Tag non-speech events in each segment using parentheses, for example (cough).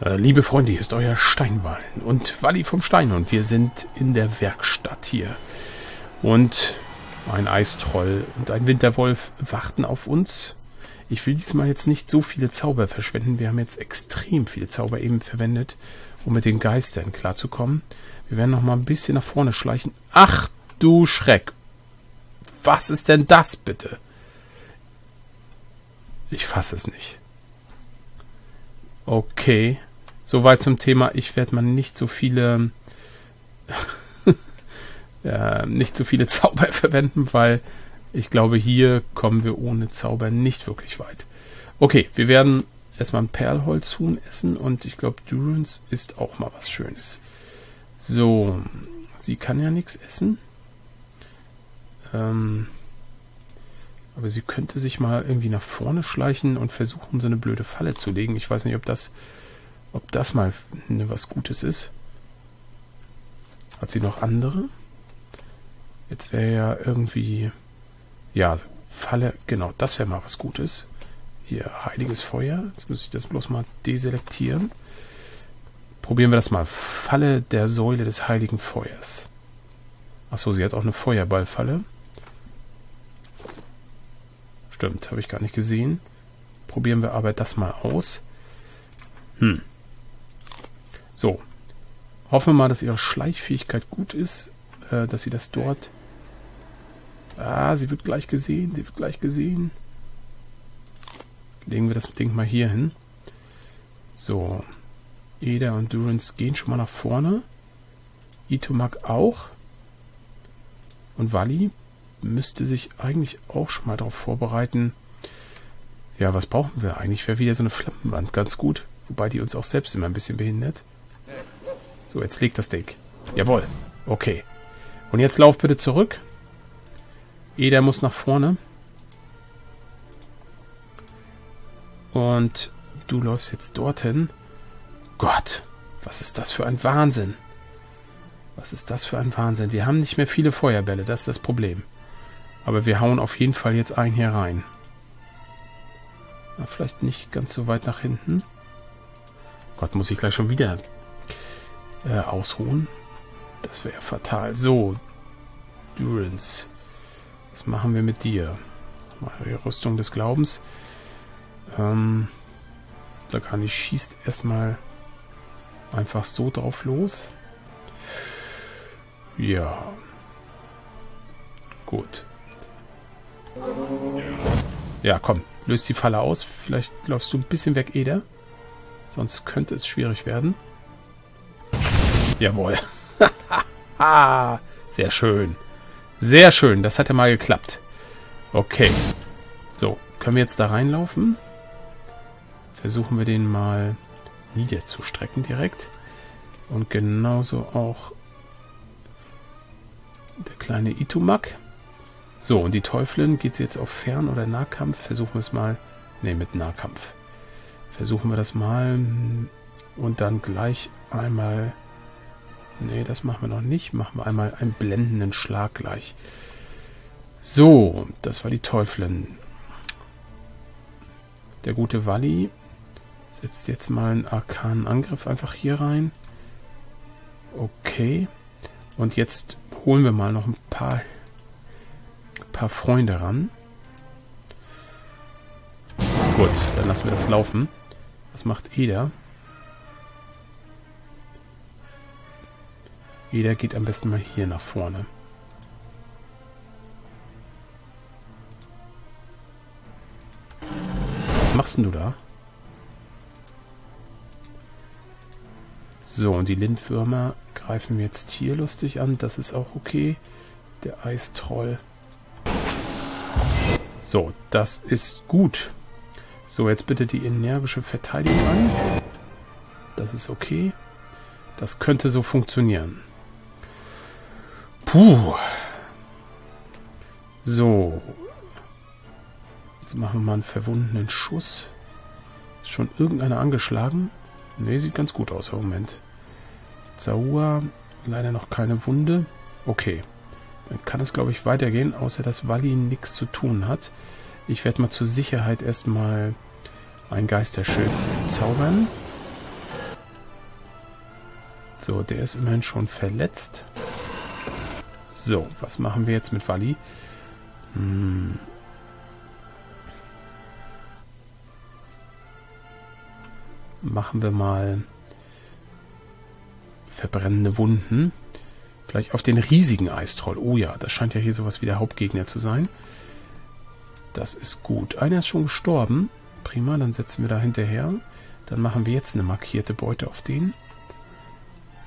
Äh, liebe Freunde, hier ist euer Steinwallen und Walli vom Stein und wir sind in der Werkstatt hier. Und ein Eistroll und ein Winterwolf warten auf uns. Ich will diesmal jetzt nicht so viele Zauber verschwenden. Wir haben jetzt extrem viele Zauber eben verwendet, um mit den Geistern klarzukommen. Wir werden noch mal ein bisschen nach vorne schleichen. Ach du Schreck! Was ist denn das bitte? Ich fasse es nicht. Okay. Soweit zum Thema, ich werde mal nicht so viele (laughs) äh, nicht so viele (laughs) Zauber verwenden, weil ich glaube, hier kommen wir ohne Zauber nicht wirklich weit. Okay, wir werden erstmal ein Perlholzhuhn essen und ich glaube, Durance ist auch mal was Schönes. So, sie kann ja nichts essen. Ähm, aber sie könnte sich mal irgendwie nach vorne schleichen und versuchen, so eine blöde Falle zu legen. Ich weiß nicht, ob das ob das mal ne, was Gutes ist. Hat sie noch andere? Jetzt wäre ja irgendwie... Ja, Falle... Genau, das wäre mal was Gutes. Hier, heiliges Feuer. Jetzt muss ich das bloß mal deselektieren. Probieren wir das mal. Falle der Säule des heiligen Feuers. Achso, sie hat auch eine Feuerballfalle. Stimmt, habe ich gar nicht gesehen. Probieren wir aber das mal aus. Hm. So. Hoffen wir mal, dass ihre Schleichfähigkeit gut ist, äh, dass sie das dort... Ah, sie wird gleich gesehen, sie wird gleich gesehen. Legen wir das Ding mal hier hin. So. Eda und Durance gehen schon mal nach vorne. Itomak auch. Und Wally müsste sich eigentlich auch schon mal darauf vorbereiten. Ja, was brauchen wir eigentlich? Wäre wieder so eine Flammenwand ganz gut. Wobei die uns auch selbst immer ein bisschen behindert. So, jetzt liegt das Ding. Jawohl. Okay. Und jetzt lauf bitte zurück. Eder muss nach vorne. Und du läufst jetzt dorthin. Gott, was ist das für ein Wahnsinn? Was ist das für ein Wahnsinn? Wir haben nicht mehr viele Feuerbälle, das ist das Problem. Aber wir hauen auf jeden Fall jetzt einen hier rein. Na, vielleicht nicht ganz so weit nach hinten. Gott, muss ich gleich schon wieder äh, ausruhen. Das wäre fatal. So, Durance. Was machen wir mit dir? Mal Rüstung des Glaubens. Ähm, Sakani schießt erstmal einfach so drauf los. Ja. Gut. Ja, komm. Löst die Falle aus. Vielleicht läufst du ein bisschen weg, Eder. Sonst könnte es schwierig werden. Jawohl. (laughs) Sehr schön. Sehr schön. Das hat ja mal geklappt. Okay. So, können wir jetzt da reinlaufen? Versuchen wir den mal niederzustrecken direkt. Und genauso auch der kleine Itumak. So, und die Teufelin, geht sie jetzt auf Fern- oder Nahkampf? Versuchen wir es mal. Ne, mit Nahkampf. Versuchen wir das mal. Und dann gleich einmal Nee, das machen wir noch nicht. Machen wir einmal einen blendenden Schlag gleich. So, das war die Teufelin. Der gute Walli setzt jetzt mal einen arkanen Angriff einfach hier rein. Okay. Und jetzt holen wir mal noch ein paar, paar Freunde ran. Gut, dann lassen wir das laufen. Was macht Eder? Jeder geht am besten mal hier nach vorne. Was machst denn du da? So, und die Lindwürmer greifen jetzt hier lustig an. Das ist auch okay. Der Eistroll. So, das ist gut. So, jetzt bitte die energische Verteidigung an. Das ist okay. Das könnte so funktionieren. Puh. So. Jetzt machen wir mal einen verwundenen Schuss. Ist schon irgendeiner angeschlagen? Ne, sieht ganz gut aus im Moment. Zaua, leider noch keine Wunde. Okay. Dann kann es, glaube ich, weitergehen, außer dass Wally nichts zu tun hat. Ich werde mal zur Sicherheit erstmal ein Geisterschild zaubern. So, der ist immerhin schon verletzt. So, was machen wir jetzt mit Wally? Hm. Machen wir mal verbrennende Wunden. Vielleicht auf den riesigen Eistroll. Oh ja, das scheint ja hier sowas wie der Hauptgegner zu sein. Das ist gut. Einer ist schon gestorben. Prima, dann setzen wir da hinterher. Dann machen wir jetzt eine markierte Beute auf den.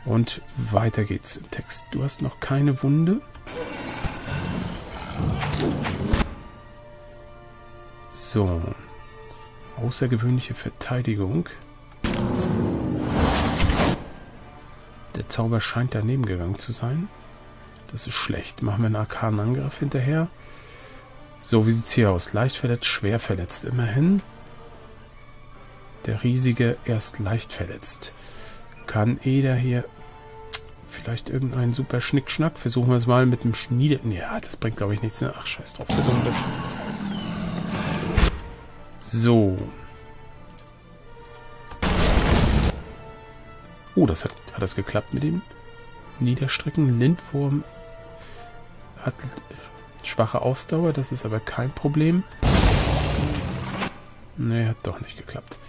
Und weiter geht's im Text. Du hast noch keine Wunde. So. Außergewöhnliche Verteidigung. Der Zauber scheint daneben gegangen zu sein. Das ist schlecht. Machen wir einen arkanen Angriff hinterher. So, wie sieht's hier aus? Leicht verletzt, schwer verletzt. Immerhin. Der riesige erst leicht verletzt. Kann Eder hier vielleicht irgendeinen super Schnickschnack? Versuchen wir es mal mit dem Schnieder... Ja, das bringt glaube ich nichts. Ne? Ach, scheiß drauf. Versuchen wir es. So. Oh, das hat, hat das geklappt mit dem Niederstrecken. Lindwurm hat schwache Ausdauer, das ist aber kein Problem. Ne, hat doch nicht geklappt.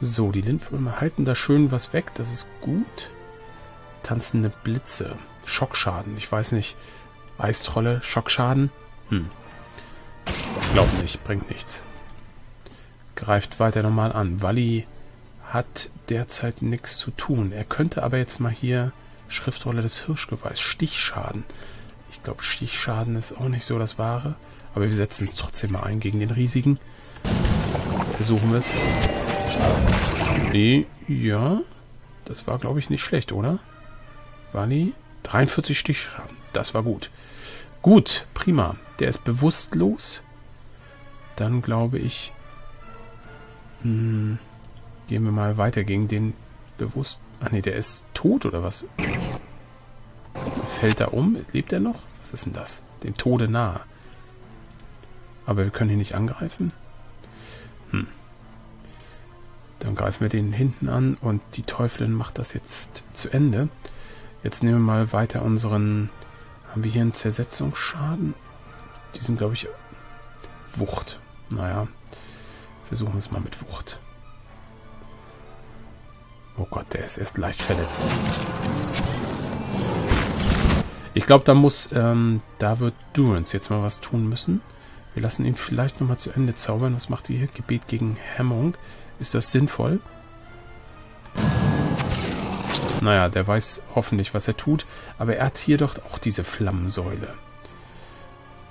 So, die Lindwürmer halten da schön was weg. Das ist gut. Tanzende Blitze. Schockschaden. Ich weiß nicht. Eistrolle. Schockschaden. Hm. Glaub nicht. Bringt nichts. Greift weiter nochmal an. Walli hat derzeit nichts zu tun. Er könnte aber jetzt mal hier Schriftrolle des Hirschgeweiß. Stichschaden. Ich glaube, Stichschaden ist auch nicht so das Wahre. Aber wir setzen es trotzdem mal ein gegen den riesigen. Versuchen wir es. Nee, ja. Das war, glaube ich, nicht schlecht, oder? Wally? 43 Stichschaden. Das war gut. Gut, prima. Der ist bewusstlos. Dann glaube ich... Hm, gehen wir mal weiter gegen den bewusst... Ach nee, der ist tot, oder was? Fällt er um? Lebt er noch? Was ist denn das? Dem Tode nahe. Aber wir können ihn nicht angreifen? Hm. Dann greifen wir den hinten an und die Teufelin macht das jetzt zu Ende. Jetzt nehmen wir mal weiter unseren... Haben wir hier einen Zersetzungsschaden? Die sind, glaube ich, Wucht. Naja, versuchen wir es mal mit Wucht. Oh Gott, der ist erst leicht verletzt. Ich glaube, da muss, ähm, da wird Durance jetzt mal was tun müssen. Wir lassen ihn vielleicht nochmal zu Ende zaubern. Was macht ihr hier? Gebet gegen Hemmung. Ist das sinnvoll? Naja, der weiß hoffentlich, was er tut. Aber er hat hier doch auch diese Flammensäule.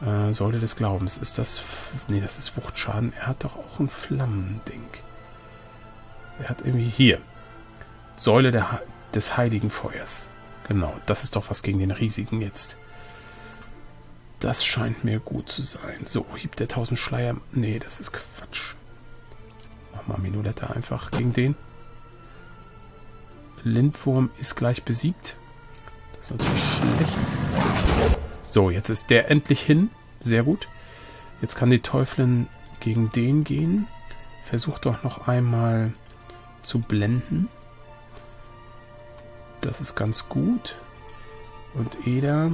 Äh, Säule des Glaubens. Ist das... Nee, das ist Wuchtschaden. Er hat doch auch ein Flammending. Er hat irgendwie hier. Säule der, des heiligen Feuers. Genau, das ist doch was gegen den riesigen jetzt. Das scheint mir gut zu sein. So, Hieb der tausend Schleier. Nee, das ist Quatsch. Nochmal Minolette einfach gegen den. Lindwurm ist gleich besiegt. Das ist natürlich schlecht. So, jetzt ist der endlich hin. Sehr gut. Jetzt kann die Teufelin gegen den gehen. Versucht doch noch einmal zu blenden. Das ist ganz gut. Und Eda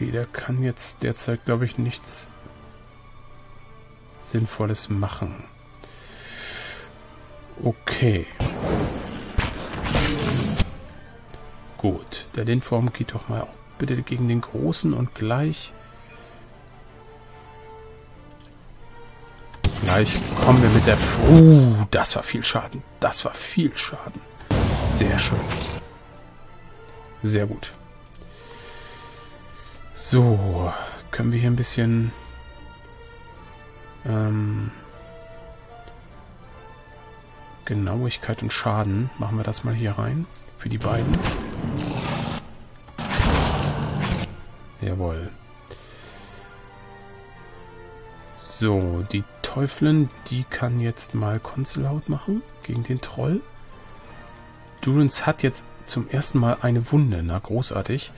der kann jetzt derzeit, glaube ich, nichts Sinnvolles machen. Okay. Gut, der Lindform geht doch mal bitte gegen den Großen und gleich... Gleich kommen wir mit der... Uh, das war viel Schaden. Das war viel Schaden. Sehr schön. Sehr gut. So, können wir hier ein bisschen ähm, Genauigkeit und Schaden. Machen wir das mal hier rein. Für die beiden. Jawohl. So, die Teufelin, die kann jetzt mal Konzelhaut machen gegen den Troll. Durance hat jetzt zum ersten Mal eine Wunde. Na, großartig.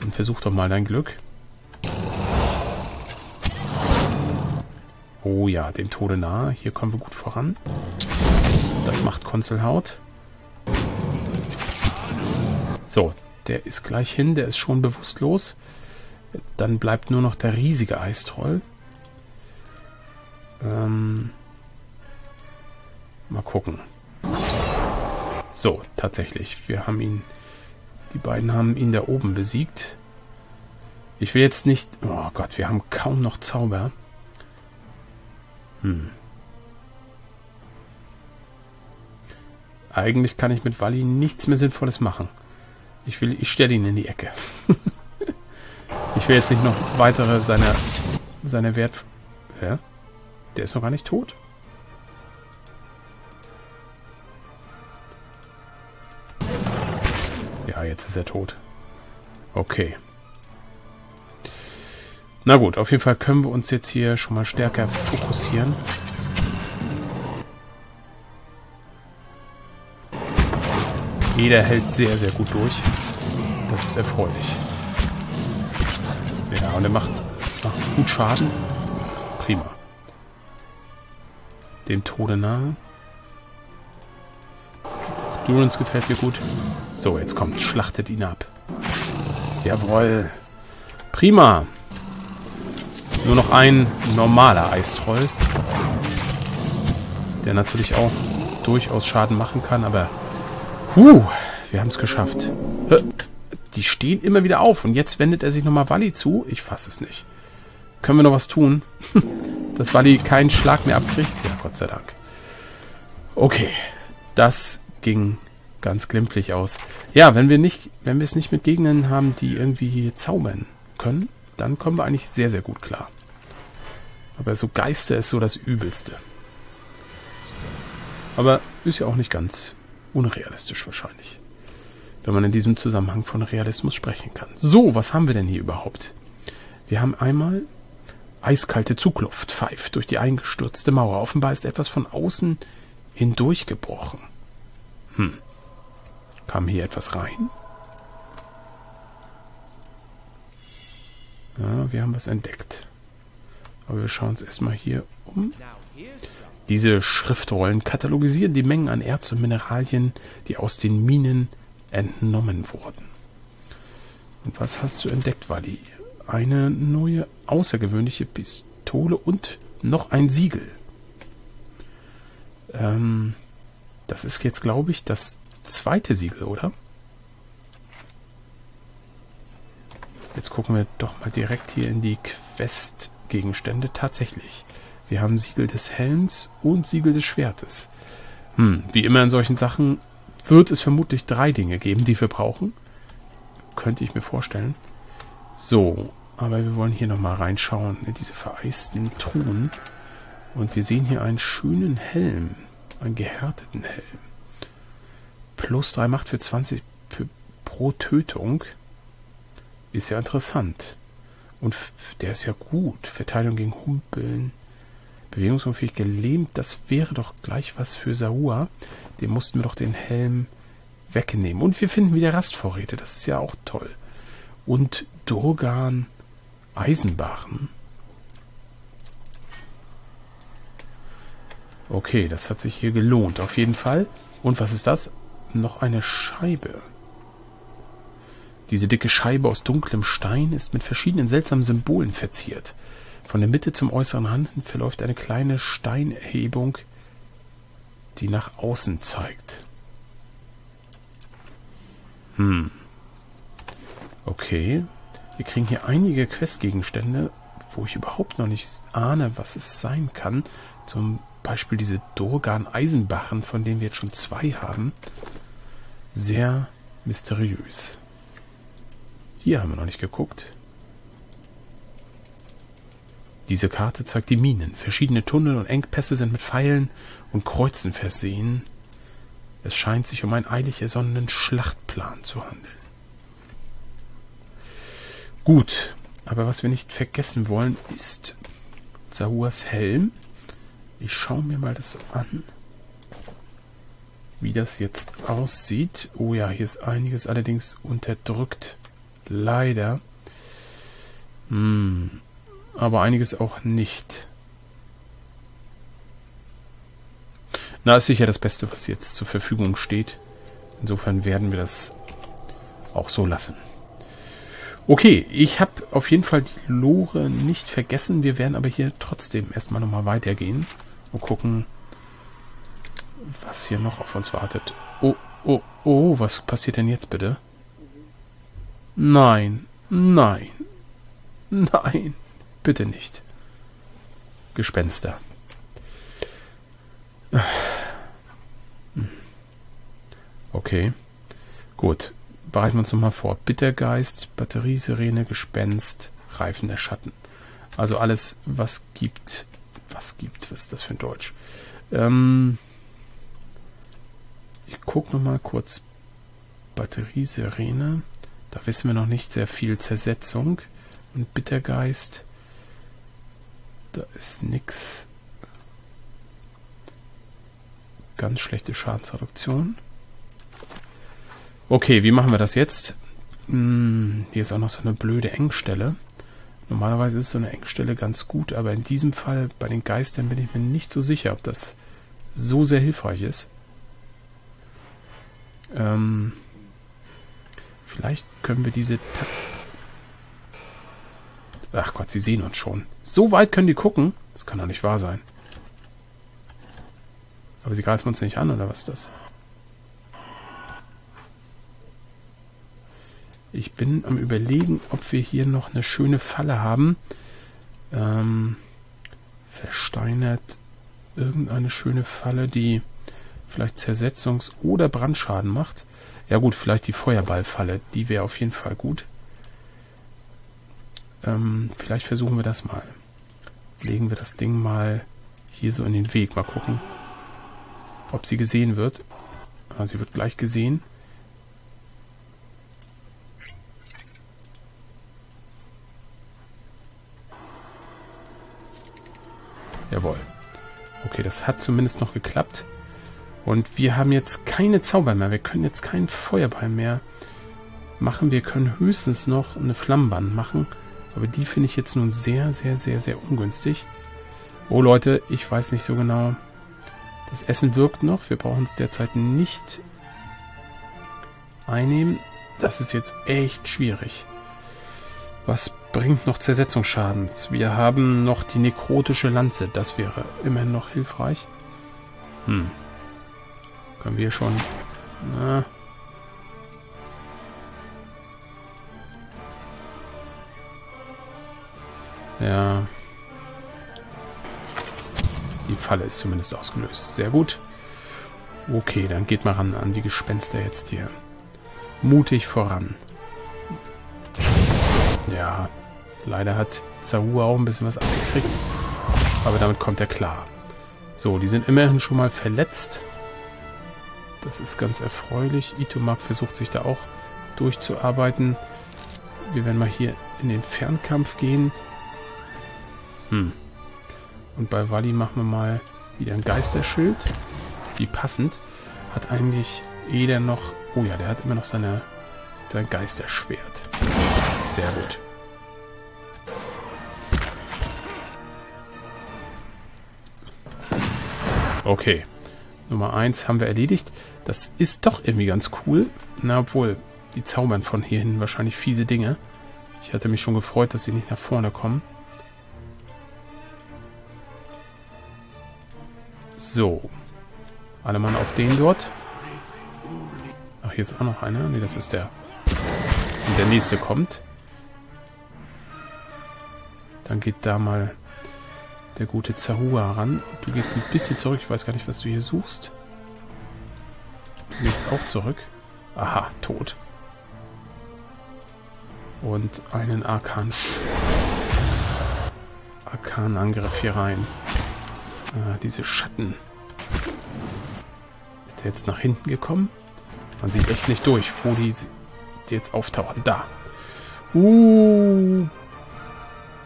Dann versuch doch mal dein Glück. Oh ja, dem Tode nahe. Hier kommen wir gut voran. Das macht Konzelhaut. So, der ist gleich hin, der ist schon bewusstlos. Dann bleibt nur noch der riesige Eistroll. Ähm, mal gucken. So, tatsächlich. Wir haben ihn. Die beiden haben ihn da oben besiegt. Ich will jetzt nicht... Oh Gott, wir haben kaum noch Zauber. Hm. Eigentlich kann ich mit Wally nichts mehr Sinnvolles machen. Ich will, ich stelle ihn in die Ecke. (laughs) ich will jetzt nicht noch weitere seine, seine Wert... Hä? Der ist noch gar nicht tot? Ja, jetzt ist er tot. Okay. Na gut, auf jeden Fall können wir uns jetzt hier schon mal stärker fokussieren. Jeder hält sehr, sehr gut durch. Das ist erfreulich. Und er macht, macht gut Schaden. Prima. Dem Tode nahe. Durance gefällt mir gut. So, jetzt kommt, schlachtet ihn ab. Jawohl. Prima. Nur noch ein normaler Eistroll. Der natürlich auch durchaus Schaden machen kann, aber... Huh, wir haben es geschafft. Die stehen immer wieder auf und jetzt wendet er sich nochmal Wally zu. Ich fasse es nicht. Können wir noch was tun? (laughs) Dass Wally keinen Schlag mehr abkriegt? Ja, Gott sei Dank. Okay, das ging ganz glimpflich aus. Ja, wenn wir nicht, wenn wir es nicht mit Gegnern haben, die irgendwie zaubern können, dann kommen wir eigentlich sehr, sehr gut klar. Aber so Geister ist so das Übelste. Aber ist ja auch nicht ganz unrealistisch wahrscheinlich. Wenn man in diesem Zusammenhang von Realismus sprechen kann. So, was haben wir denn hier überhaupt? Wir haben einmal eiskalte Zugluft pfeift durch die eingestürzte Mauer. Offenbar ist etwas von außen hindurchgebrochen. Hm. Kam hier etwas rein? Ja, wir haben was entdeckt. Aber wir schauen uns erstmal hier um. Diese Schriftrollen katalogisieren die Mengen an Erz und Mineralien, die aus den Minen entnommen wurden. Und was hast du entdeckt, Wally? Eine neue, außergewöhnliche Pistole und noch ein Siegel. Ähm, das ist jetzt, glaube ich, das zweite Siegel, oder? Jetzt gucken wir doch mal direkt hier in die Quest-Gegenstände. Tatsächlich. Wir haben Siegel des Helms und Siegel des Schwertes. Hm, wie immer in solchen Sachen wird es vermutlich drei Dinge geben, die wir brauchen. Könnte ich mir vorstellen. So, aber wir wollen hier nochmal reinschauen in diese vereisten Truhen. Und wir sehen hier einen schönen Helm. Einen gehärteten Helm. Plus 3 Macht für 20 für pro Tötung. Ist ja interessant. Und der ist ja gut. Verteidigung gegen Humpeln. Bewegungsunfähig gelähmt. Das wäre doch gleich was für Saua. Dem mussten wir doch den Helm wegnehmen. Und wir finden wieder Rastvorräte. Das ist ja auch toll. Und Durgan Eisenbachen. Okay, das hat sich hier gelohnt. Auf jeden Fall. Und was ist das? Noch eine Scheibe. Diese dicke Scheibe aus dunklem Stein ist mit verschiedenen seltsamen Symbolen verziert. Von der Mitte zum äußeren Rand verläuft eine kleine Steinerhebung, die nach außen zeigt. Hm. Okay. Wir kriegen hier einige Questgegenstände, wo ich überhaupt noch nicht ahne, was es sein kann. Zum Beispiel diese Dorgan-Eisenbachen, von denen wir jetzt schon zwei haben. Sehr mysteriös. Hier haben wir noch nicht geguckt. Diese Karte zeigt die Minen. Verschiedene Tunnel und Engpässe sind mit Pfeilen und Kreuzen versehen. Es scheint sich um einen eilig ersonnenen Schlachtplan zu handeln. Gut, aber was wir nicht vergessen wollen, ist Zahuas Helm. Ich schaue mir mal das an, wie das jetzt aussieht. Oh ja, hier ist einiges allerdings unterdrückt. Leider. Hm, aber einiges auch nicht. Na, ist sicher das Beste, was jetzt zur Verfügung steht. Insofern werden wir das auch so lassen. Okay, ich habe auf jeden Fall die Lore nicht vergessen. Wir werden aber hier trotzdem erstmal nochmal weitergehen und gucken, was hier noch auf uns wartet. Oh, oh, oh, was passiert denn jetzt bitte? Nein, nein, (laughs) nein, bitte nicht. Gespenster. Okay, gut. Bereiten wir uns nochmal vor. Bittergeist, Batteriesirene, Gespenst, Reifen der Schatten. Also alles, was gibt. Was gibt? Was ist das für ein Deutsch? Ähm, ich gucke nochmal kurz. Batteriesirene. Da wissen wir noch nicht sehr viel. Zersetzung. Und Bittergeist. Da ist nix. Ganz schlechte Schadensreduktion. Okay, wie machen wir das jetzt? Hm, hier ist auch noch so eine blöde Engstelle. Normalerweise ist so eine Engstelle ganz gut, aber in diesem Fall bei den Geistern bin ich mir nicht so sicher, ob das so sehr hilfreich ist. Ähm, vielleicht können wir diese... Ta Ach Gott, sie sehen uns schon. So weit können die gucken? Das kann doch nicht wahr sein. Aber sie greifen uns nicht an, oder was ist das? Ich bin am überlegen, ob wir hier noch eine schöne Falle haben. Ähm, versteinert irgendeine schöne Falle, die vielleicht Zersetzungs- oder Brandschaden macht. Ja gut, vielleicht die Feuerballfalle. Die wäre auf jeden Fall gut. Ähm, vielleicht versuchen wir das mal. Legen wir das Ding mal hier so in den Weg. Mal gucken, ob sie gesehen wird. Ah, sie wird gleich gesehen. Jawohl. Okay, das hat zumindest noch geklappt. Und wir haben jetzt keine Zauber mehr. Wir können jetzt keinen Feuerball mehr machen. Wir können höchstens noch eine Flammenband machen. Aber die finde ich jetzt nun sehr, sehr, sehr, sehr ungünstig. Oh Leute, ich weiß nicht so genau. Das Essen wirkt noch. Wir brauchen es derzeit nicht einnehmen. Das ist jetzt echt schwierig. Was bringt noch Zersetzungsschadens? Wir haben noch die nekrotische Lanze. Das wäre immerhin noch hilfreich. Hm. Können wir schon... Na. Ja. Die Falle ist zumindest ausgelöst. Sehr gut. Okay, dann geht mal ran an die Gespenster jetzt hier. Mutig voran. Ja, leider hat Zahua auch ein bisschen was abgekriegt. Aber damit kommt er klar. So, die sind immerhin schon mal verletzt. Das ist ganz erfreulich. Itomak versucht sich da auch durchzuarbeiten. Wir werden mal hier in den Fernkampf gehen. Hm. Und bei Wally machen wir mal wieder ein Geisterschild. Wie passend. Hat eigentlich Eder noch... Oh ja, der hat immer noch seine, sein Geisterschwert. Sehr gut. Okay. Nummer 1 haben wir erledigt. Das ist doch irgendwie ganz cool. Na, obwohl, die zaubern von hier hin wahrscheinlich fiese Dinge. Ich hatte mich schon gefreut, dass sie nicht nach vorne kommen. So. Alle Mann auf den dort. Ach, hier ist auch noch einer. Ne, das ist der. Und der nächste kommt. Dann geht da mal der gute Zahua ran. Du gehst ein bisschen zurück. Ich weiß gar nicht, was du hier suchst. Du gehst auch zurück. Aha, tot. Und einen Arkan... Arkan-Angriff hier rein. Ah, diese Schatten. Ist der jetzt nach hinten gekommen? Man sieht echt nicht durch, wo die, jetzt auftauchen. Da. Uh,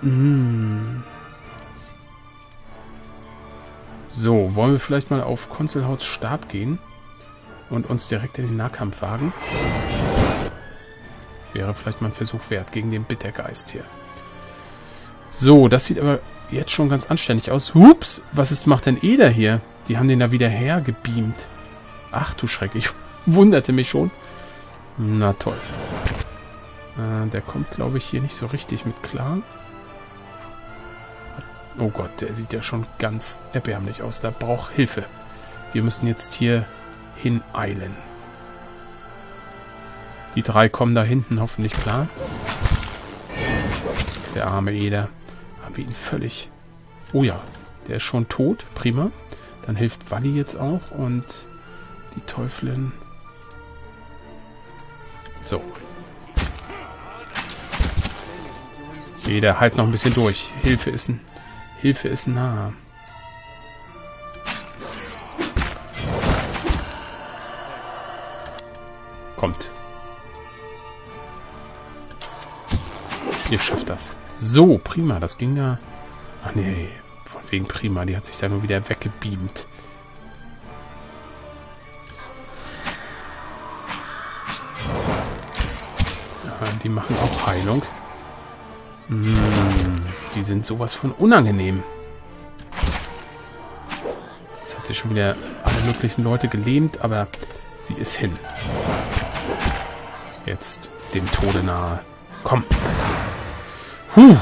hm. So, wollen wir vielleicht mal auf Konsulhauts Stab gehen und uns direkt in den Nahkampf wagen? Wäre vielleicht mal ein Versuch wert gegen den Bittergeist hier. So, das sieht aber jetzt schon ganz anständig aus. Hups, was ist, macht denn Eder hier? Die haben den da wieder hergebeamt. Ach du Schreck, ich (laughs) wunderte mich schon. Na toll. Äh, der kommt, glaube ich, hier nicht so richtig mit klar. Oh Gott, der sieht ja schon ganz erbärmlich aus. Da braucht Hilfe. Wir müssen jetzt hier hineilen. Die drei kommen da hinten hoffentlich klar. Der arme Eder. Haben wir ihn völlig... Oh ja, der ist schon tot. Prima. Dann hilft Wally jetzt auch und die Teufelin. So. Eder, halt noch ein bisschen durch. Hilfe ist, Hilfe ist nah. Kommt. Ihr schafft das. So, prima. Das ging ja... Ach nee, von wegen prima. Die hat sich da nur wieder weggebeamt. Die machen auch Heilung. Mmh, die sind sowas von unangenehm. Jetzt hat sie schon wieder alle möglichen Leute gelähmt, aber sie ist hin. Jetzt dem Tode nahe. Komm. Puh.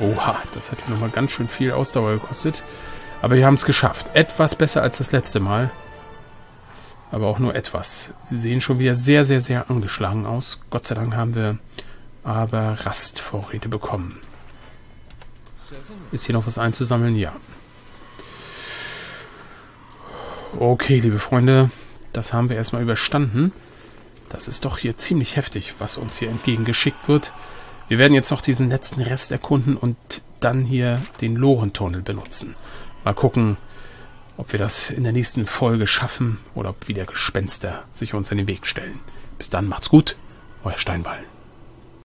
Oha, das hat hier nochmal ganz schön viel Ausdauer gekostet. Aber wir haben es geschafft. Etwas besser als das letzte Mal. Aber auch nur etwas. Sie sehen schon wieder sehr, sehr, sehr angeschlagen aus. Gott sei Dank haben wir aber Rastvorräte bekommen. Ist hier noch was einzusammeln? Ja. Okay, liebe Freunde. Das haben wir erstmal überstanden. Das ist doch hier ziemlich heftig, was uns hier entgegengeschickt wird. Wir werden jetzt noch diesen letzten Rest erkunden und dann hier den Lorentunnel benutzen. Mal gucken, ob wir das in der nächsten Folge schaffen oder ob wieder Gespenster sich uns in den Weg stellen. Bis dann, macht's gut, euer Steinball.